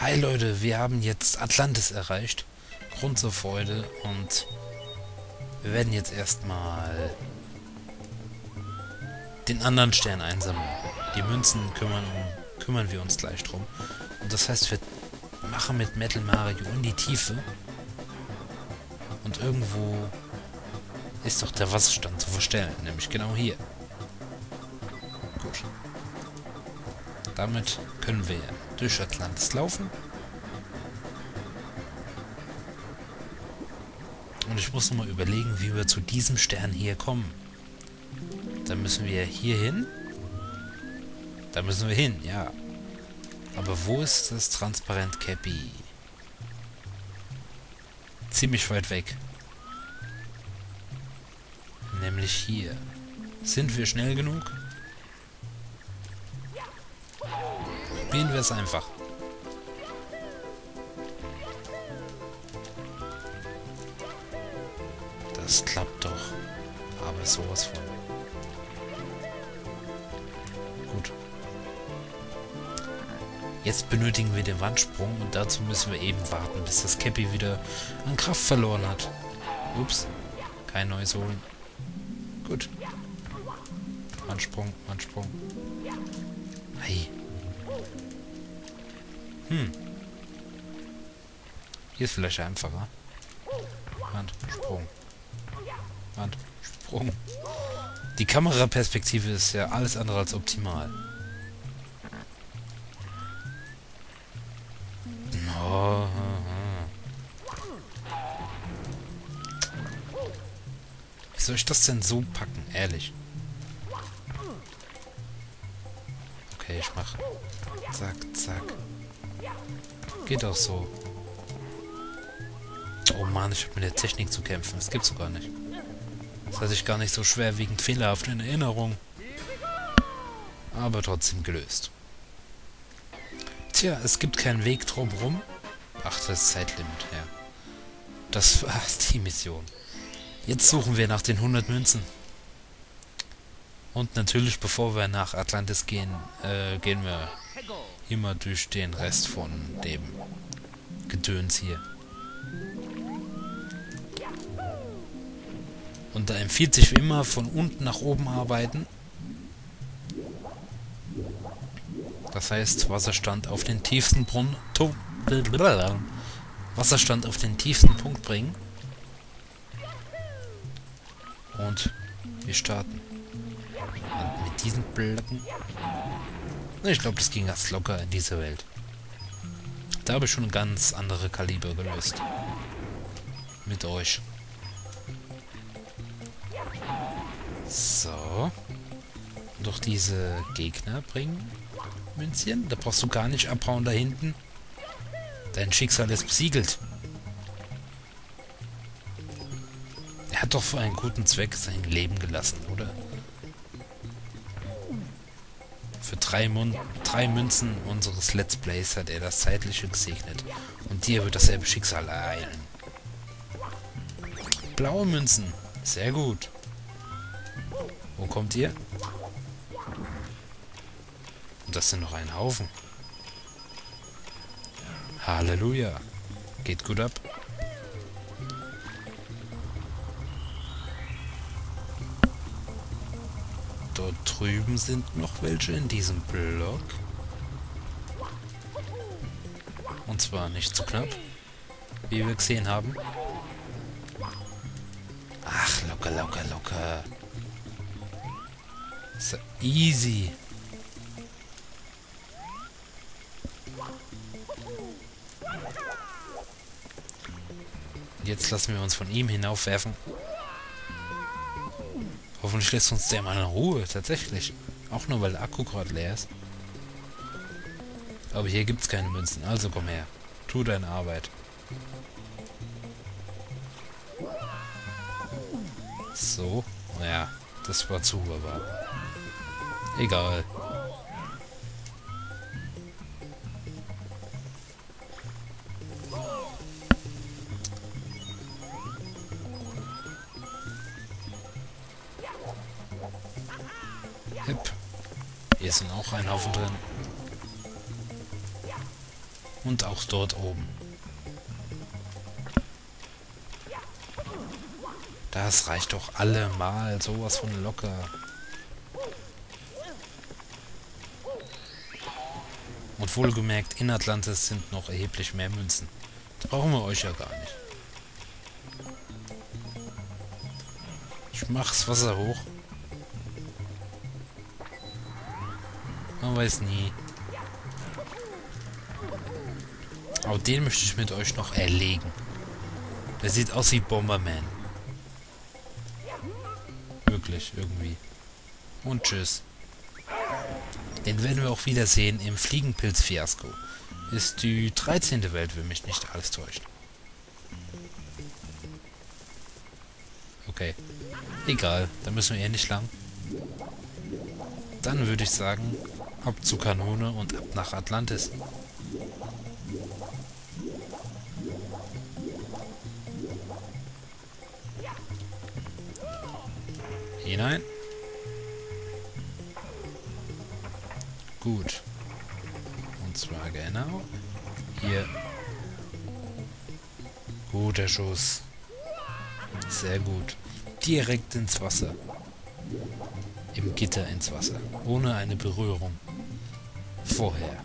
Hi Leute, wir haben jetzt Atlantis erreicht. Grund zur Freude und wir werden jetzt erstmal den anderen Stern einsammeln. Die Münzen kümmern, kümmern wir uns gleich drum. Und das heißt, wir machen mit Metal Mario in die Tiefe. Und irgendwo ist doch der Wasserstand zu verstellen, nämlich genau hier. Damit können wir durch Atlantis laufen. Und ich muss nochmal überlegen, wie wir zu diesem Stern hier kommen. Da müssen wir hier hin. Da müssen wir hin, ja. Aber wo ist das Transparent Cappy? Ziemlich weit weg. Nämlich hier. Sind wir schnell genug? Probieren wir es einfach. Das klappt doch. Aber sowas von. Gut. Jetzt benötigen wir den Wandsprung und dazu müssen wir eben warten, bis das Cappy wieder an Kraft verloren hat. Ups. Kein neues holen. Gut. Wandsprung, Wandsprung. Hey. Hm. Hier ist vielleicht einfacher. Wandsprung. Wandsprung. Die Kameraperspektive ist ja alles andere als optimal. Oh. Wie soll ich das denn so packen? Ehrlich. Okay, ich mach. Zack, zack. Geht auch so. Oh Mann, ich habe mit der Technik zu kämpfen. Das gibt's doch gar nicht. Das hatte ich gar nicht so schwerwiegend fehlerhaft in Erinnerung. Aber trotzdem gelöst. Tja, es gibt keinen Weg drumherum. Ach, das Zeitlimit, ja. Das war die Mission. Jetzt suchen wir nach den 100 Münzen. Und natürlich, bevor wir nach Atlantis gehen, äh, gehen wir immer durch den Rest von dem Gedöns hier. Und da empfiehlt sich immer von unten nach oben arbeiten. Das heißt, Wasserstand auf den tiefsten Brunnen... Wasserstand auf den tiefsten Punkt bringen. Und wir starten. Und mit diesen Blöcken... Ich glaube, das ging ganz locker in dieser Welt. Da habe ich schon ganz andere Kaliber gelöst. Mit euch. So. Doch diese Gegner bringen Münzchen. Da brauchst du gar nicht abhauen da hinten. Dein Schicksal ist besiegelt. Er hat doch für einen guten Zweck sein Leben gelassen, oder? Drei, Mun drei Münzen unseres Let's Plays hat er das Zeitliche gesegnet. Und dir wird dasselbe Schicksal ereilen. Blaue Münzen. Sehr gut. Wo kommt ihr? Und das sind noch ein Haufen. Halleluja. Geht gut ab. Dort drüben sind noch welche in diesem Block. Und zwar nicht zu knapp, wie wir gesehen haben. Ach, locker, locker, locker. So easy. Jetzt lassen wir uns von ihm hinaufwerfen. Hoffentlich lässt uns der mal in Ruhe, tatsächlich. Auch nur, weil der Akku gerade leer ist. Aber hier gibt es keine Münzen, also komm her. Tu deine Arbeit. So, naja, das war zu, aber... Egal. Haufen drin. Und auch dort oben. Das reicht doch allemal. Sowas von locker. Und wohlgemerkt, in Atlantis sind noch erheblich mehr Münzen. Das brauchen wir euch ja gar nicht. Ich mach's Wasser hoch. Man weiß nie. Aber den möchte ich mit euch noch erlegen. Der sieht aus wie Bomberman. Wirklich, irgendwie. Und tschüss. Den werden wir auch wiedersehen im Fliegenpilz-Fiasko. Ist die 13. Welt, wenn mich nicht alles täuscht. Okay. Egal, da müssen wir eh nicht lang. Dann würde ich sagen, ab zu Kanone und ab nach Atlantis. Hinein. Gut. Und zwar genau hier. Guter Schuss. Sehr gut. Direkt ins Wasser. Im Gitter ins Wasser. Ohne eine Berührung. Vorher.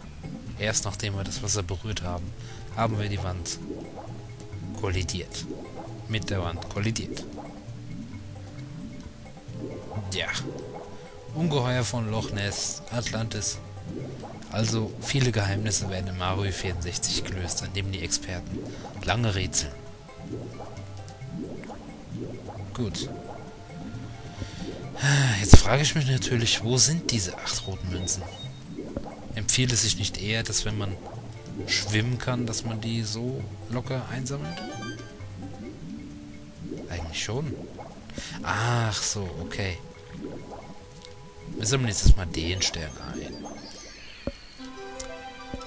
Erst nachdem wir das Wasser berührt haben, haben wir die Wand kollidiert. Mit der Wand kollidiert. Ja. Ungeheuer von Loch Ness, Atlantis. Also, viele Geheimnisse werden in Mario 64 gelöst, an dem die Experten lange rätseln. Gut. Jetzt frage ich mich natürlich, wo sind diese acht roten Münzen? Empfiehlt es sich nicht eher, dass wenn man schwimmen kann, dass man die so locker einsammelt? Eigentlich schon. Ach so, okay. Wir sammeln jetzt mal den Stern ein.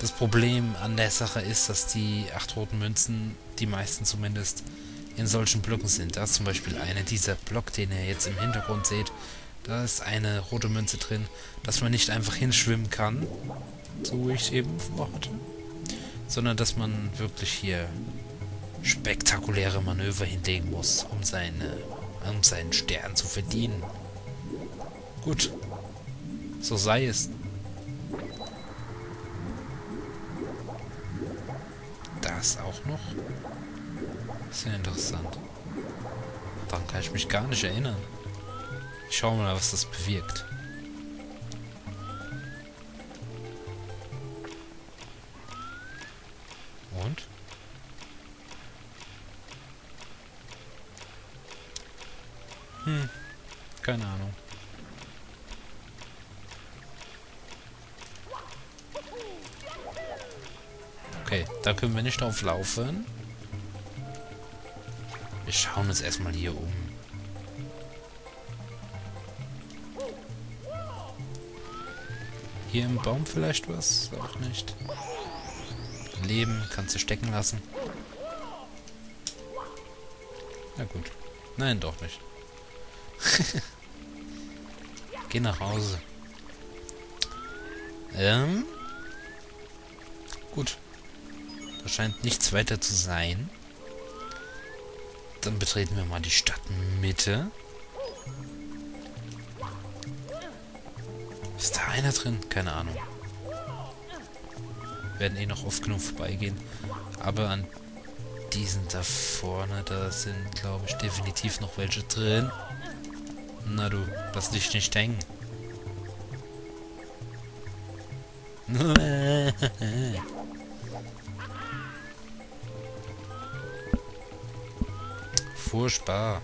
Das Problem an der Sache ist, dass die acht roten Münzen, die meisten zumindest, in solchen Blöcken sind. Da ist zum Beispiel einer dieser Block, den ihr jetzt im Hintergrund seht. Da ist eine rote Münze drin, dass man nicht einfach hinschwimmen kann, so wie ich es eben vorhatte, sondern dass man wirklich hier spektakuläre Manöver hinlegen muss, um, seine, um seinen Stern zu verdienen. Gut, so sei es. Das auch noch. Sehr interessant. Daran kann ich mich gar nicht erinnern. Ich schau mal, was das bewirkt. Und? Hm, keine Ahnung. Okay, da können wir nicht auflaufen. Wir schauen uns erstmal hier um. Hier im Baum vielleicht was? Auch nicht. Leben kannst du stecken lassen. Na gut. Nein, doch nicht. Geh nach Hause. Ähm. Gut. Da scheint nichts weiter zu sein. Dann betreten wir mal die Stadtmitte. Ist da einer drin? Keine Ahnung. Werden eh noch oft genug vorbeigehen. Aber an diesen da vorne, da sind, glaube ich, definitiv noch welche drin. Na du, lass dich nicht hängen. Furchtbar.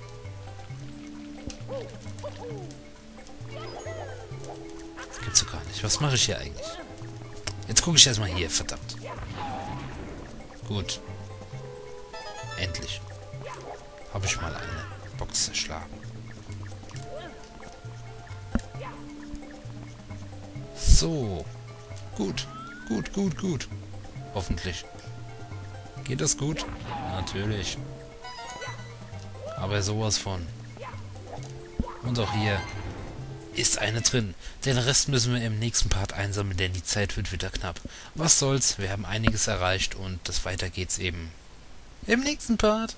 Was mache ich hier eigentlich? Jetzt gucke ich erstmal hier, verdammt. Gut. Endlich. Habe ich mal eine Box zerschlagen. So. Gut. Gut, gut, gut. Hoffentlich. Geht das gut? Natürlich. Aber sowas von. Und auch hier. Ist eine drin. Den Rest müssen wir im nächsten Part einsammeln, denn die Zeit wird wieder knapp. Was soll's, wir haben einiges erreicht und das weiter geht's eben im nächsten Part.